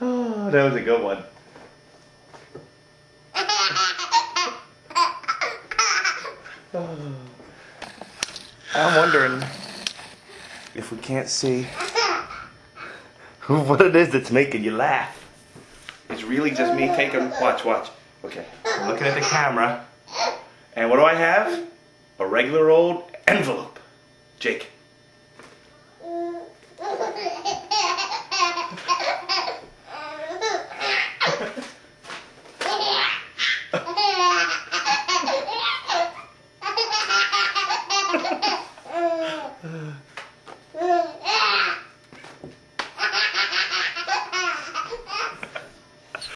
oh, that was a good one. Oh. I'm wondering if we can't see what it is that's making you laugh. It's really just me taking, watch, watch. Okay, I'm looking at the camera. And what do I have? A regular old envelope. Jake.